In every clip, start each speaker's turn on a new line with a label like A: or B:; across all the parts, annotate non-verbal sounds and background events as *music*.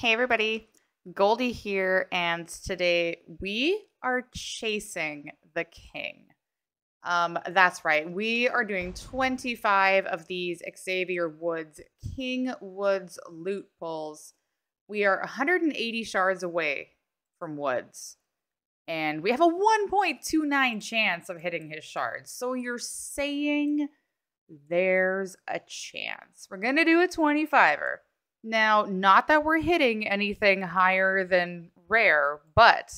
A: Hey everybody, Goldie here, and today we are chasing the king. Um, that's right, we are doing 25 of these Xavier Woods King Woods loot pulls. We are 180 shards away from Woods, and we have a 1.29 chance of hitting his shards. So you're saying there's a chance. We're gonna do a 25er. Now, not that we're hitting anything higher than rare, but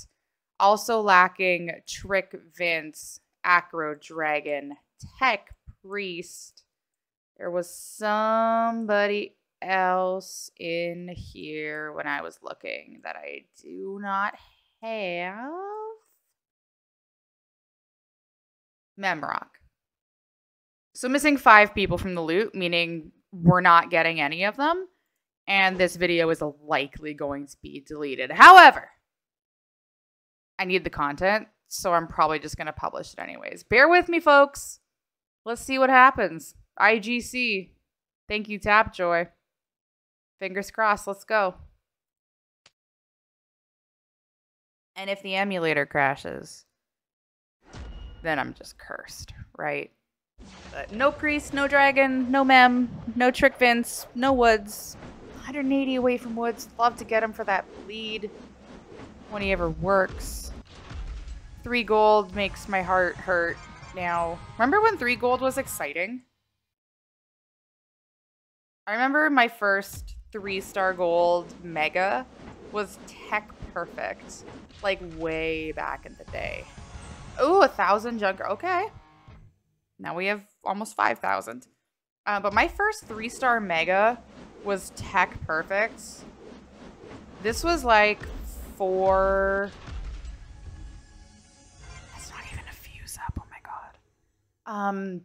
A: also lacking Trick Vince, Acro Dragon, Tech Priest. There was somebody else in here when I was looking that I do not have. Memrock. So missing five people from the loot, meaning we're not getting any of them and this video is likely going to be deleted. However, I need the content, so I'm probably just going to publish it anyways. Bear with me, folks. Let's see what happens. IGC. Thank you, Tapjoy. Fingers crossed. Let's go. And if the emulator crashes, then I'm just cursed, right? But no priest, no dragon, no mem, no trick Vince, no woods, 180 away from Woods. Love to get him for that bleed when he ever works. Three gold makes my heart hurt now. Remember when three gold was exciting? I remember my first three star gold mega was tech perfect. Like way back in the day. Oh, a thousand junker. Okay. Now we have almost 5,000. Uh, but my first three star mega was tech perfect. This was like four. That's not even a fuse up. Oh my god. Um,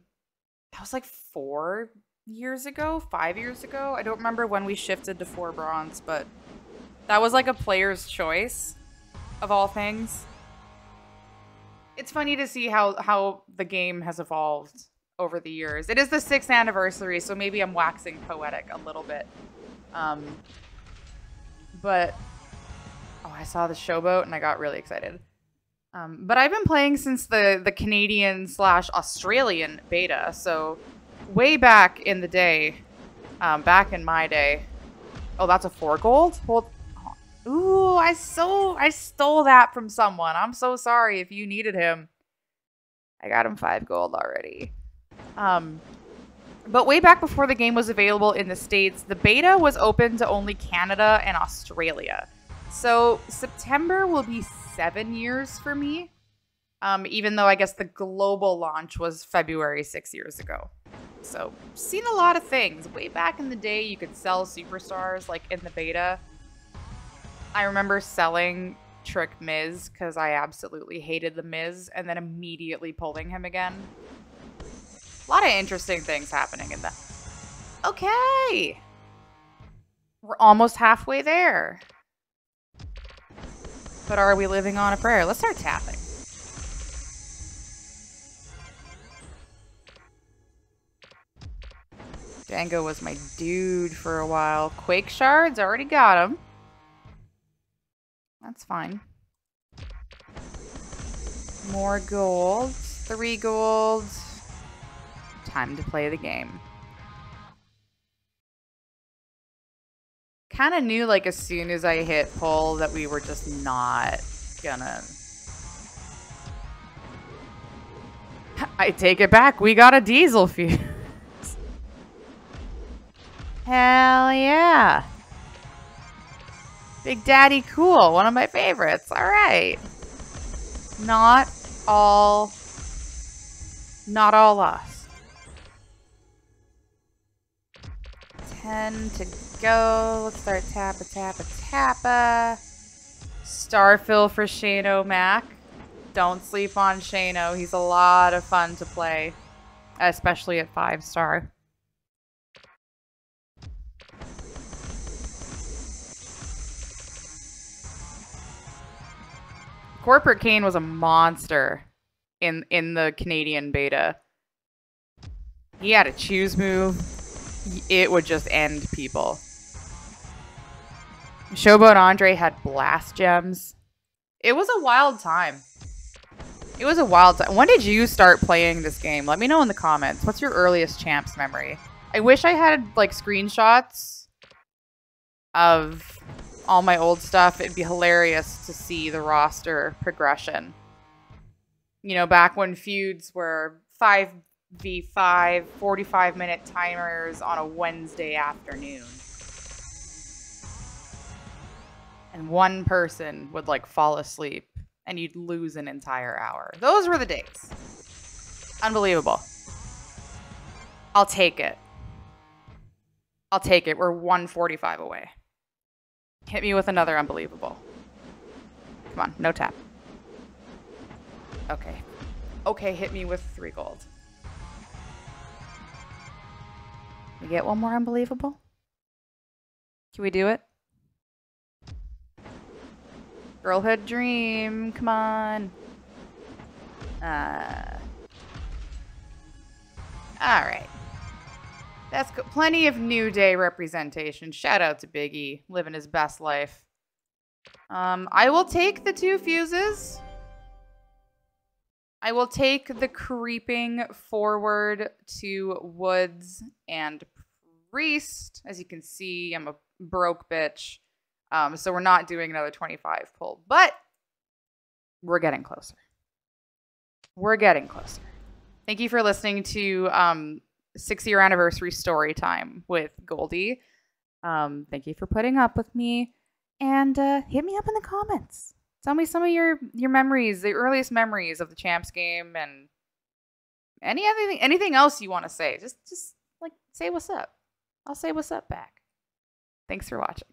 A: that was like four years ago, five years ago. I don't remember when we shifted to four bronze, but that was like a player's choice of all things. It's funny to see how how the game has evolved over the years. It is the sixth anniversary, so maybe I'm waxing poetic a little bit. Um, but oh, I saw the showboat and I got really excited. Um, but I've been playing since the the Canadian slash Australian beta, so way back in the day, um, back in my day. Oh, that's a four gold. Hold. Ooh, I so I stole that from someone. I'm so sorry if you needed him. I got him five gold already. Um, but way back before the game was available in the States, the beta was open to only Canada and Australia. So September will be seven years for me, um, even though I guess the global launch was February six years ago. So seen a lot of things. Way back in the day, you could sell superstars like in the beta. I remember selling Trick Miz because I absolutely hated the Miz and then immediately pulling him again. A lot of interesting things happening in that. Okay. We're almost halfway there. But are we living on a prayer? Let's start tapping. Django was my dude for a while. Quake shards, already got him. That's fine. More gold. Three golds time to play the game. Kind of knew, like, as soon as I hit pull that we were just not gonna... *laughs* I take it back. We got a diesel fuse. *laughs* Hell yeah. Big Daddy Cool, one of my favorites. All right. Not all, not all us. 10 to go. Let's start tappa, tappa, tappa. Starfill for Shane-O-Mac. Don't sleep on Shano. He's a lot of fun to play, especially at 5 star. Corporate Kane was a monster in in the Canadian beta. He had a choose move it would just end people. Showboat Andre had blast gems. It was a wild time. It was a wild time. When did you start playing this game? Let me know in the comments. What's your earliest champs memory? I wish I had like screenshots of all my old stuff. It'd be hilarious to see the roster progression. You know, back when feuds were 5v5, 45 minute timers on a Wednesday afternoon. And one person would like fall asleep and you'd lose an entire hour. Those were the days. Unbelievable. I'll take it. I'll take it. We're 145 away. Hit me with another unbelievable. Come on, no tap. Okay. Okay, hit me with three gold. We get one more unbelievable? Can we do it? Girlhood dream, come on. Uh. Alright. That's good. Plenty of New Day representation. Shout out to Biggie, living his best life. Um, I will take the two fuses. I will take the creeping forward to Woods and Priest. As you can see, I'm a broke bitch. Um, so we're not doing another 25 pull, but we're getting closer. We're getting closer. Thank you for listening to um, six year anniversary story time with Goldie. Um, thank you for putting up with me, and uh, hit me up in the comments. Tell me some of your your memories, the earliest memories of the champs game, and any anything anything else you want to say. Just just like say what's up. I'll say what's up back. Thanks for watching.